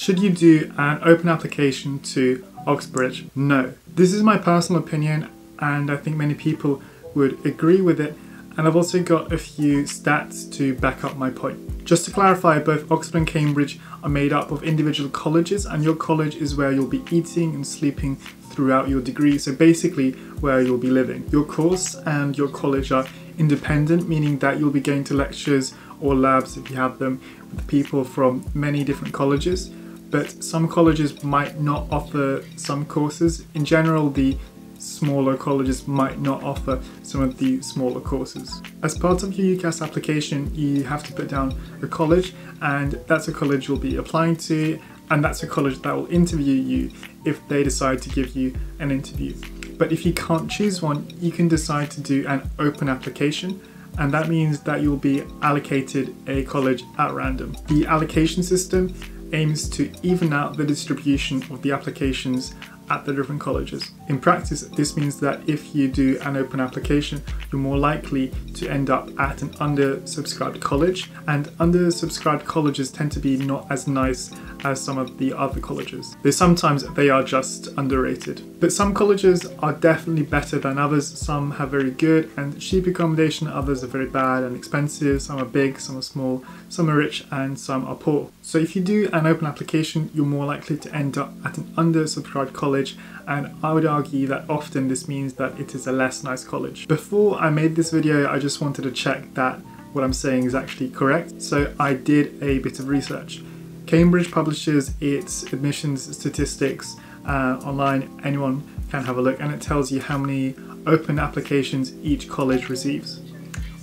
Should you do an open application to Oxbridge? No. This is my personal opinion and I think many people would agree with it and I've also got a few stats to back up my point. Just to clarify, both Oxford and Cambridge are made up of individual colleges and your college is where you'll be eating and sleeping throughout your degree, so basically where you'll be living. Your course and your college are independent, meaning that you'll be going to lectures or labs if you have them with people from many different colleges but some colleges might not offer some courses. In general, the smaller colleges might not offer some of the smaller courses. As part of your UCAS application, you have to put down a college and that's a college you'll be applying to and that's a college that will interview you if they decide to give you an interview. But if you can't choose one, you can decide to do an open application and that means that you'll be allocated a college at random. The allocation system aims to even out the distribution of the applications at the different colleges. In practice, this means that if you do an open application, you're more likely to end up at an undersubscribed college, and undersubscribed colleges tend to be not as nice as some of the other colleges. Though sometimes they are just underrated. But some colleges are definitely better than others. Some have very good and cheap accommodation, others are very bad and expensive. Some are big, some are small, some are rich, and some are poor. So if you do an open application, you're more likely to end up at an undersubscribed college and I would argue that often this means that it is a less nice college. Before I made this video, I just wanted to check that what I'm saying is actually correct, so I did a bit of research. Cambridge publishes its admissions statistics uh, online, anyone can have a look, and it tells you how many open applications each college receives.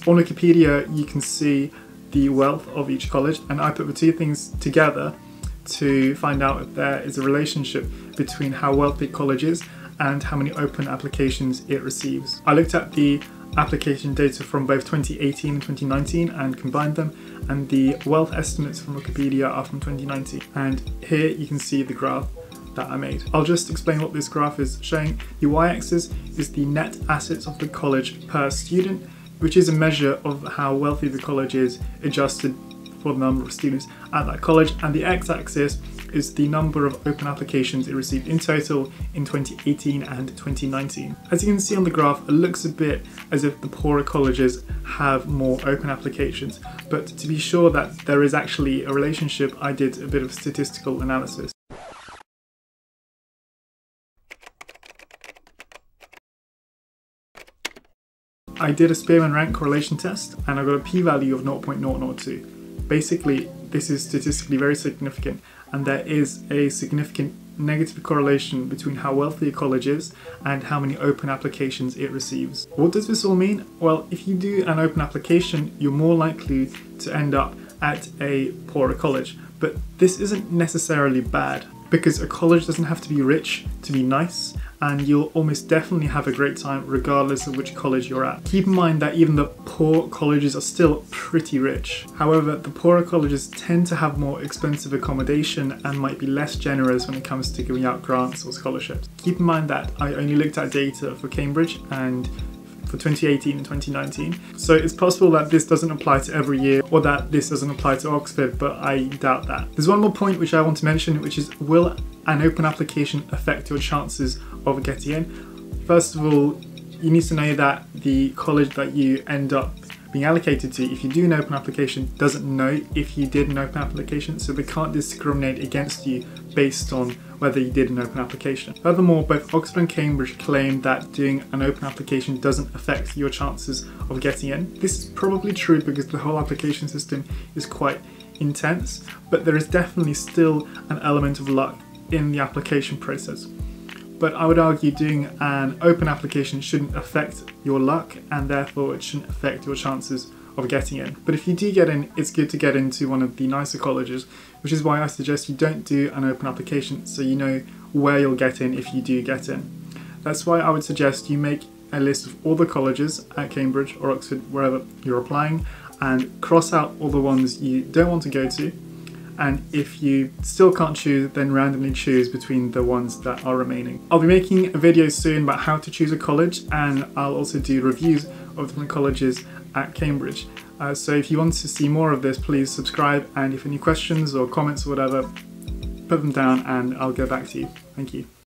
On Wikipedia, you can see the wealth of each college, and I put the two things together to find out if there is a relationship between how wealthy college is and how many open applications it receives. I looked at the application data from both 2018 and 2019 and combined them and the wealth estimates from Wikipedia are from 2019 and here you can see the graph that I made. I'll just explain what this graph is showing. The y-axis is the net assets of the college per student which is a measure of how wealthy the college is adjusted for the number of students at that college and the x-axis is the number of open applications it received in total in 2018 and 2019. As you can see on the graph, it looks a bit as if the poorer colleges have more open applications, but to be sure that there is actually a relationship, I did a bit of statistical analysis. I did a Spearman rank correlation test and I got a p-value of 0.002. Basically, this is statistically very significant and there is a significant negative correlation between how wealthy a college is and how many open applications it receives. What does this all mean? Well, if you do an open application, you're more likely to end up at a poorer college. But this isn't necessarily bad because a college doesn't have to be rich to be nice and you'll almost definitely have a great time regardless of which college you're at. Keep in mind that even the poor colleges are still pretty rich. However, the poorer colleges tend to have more expensive accommodation and might be less generous when it comes to giving out grants or scholarships. Keep in mind that I only looked at data for Cambridge and for 2018 and 2019. So it's possible that this doesn't apply to every year or that this doesn't apply to Oxford, but I doubt that. There's one more point which I want to mention, which is will an open application affect your chances of getting in? First of all, you need to know that the college that you end up being allocated to, if you do an open application, doesn't know if you did an open application, so they can't discriminate against you based on whether you did an open application. Furthermore, both Oxford and Cambridge claim that doing an open application doesn't affect your chances of getting in. This is probably true because the whole application system is quite intense, but there is definitely still an element of luck in the application process. But I would argue doing an open application shouldn't affect your luck and therefore it shouldn't affect your chances of getting in. But if you do get in, it's good to get into one of the nicer colleges, which is why I suggest you don't do an open application so you know where you'll get in if you do get in. That's why I would suggest you make a list of all the colleges at Cambridge or Oxford, wherever you're applying, and cross out all the ones you don't want to go to and if you still can't choose then randomly choose between the ones that are remaining. I'll be making a video soon about how to choose a college and I'll also do reviews of different colleges at Cambridge. Uh, so if you want to see more of this please subscribe and if any questions or comments or whatever put them down and I'll get back to you. Thank you.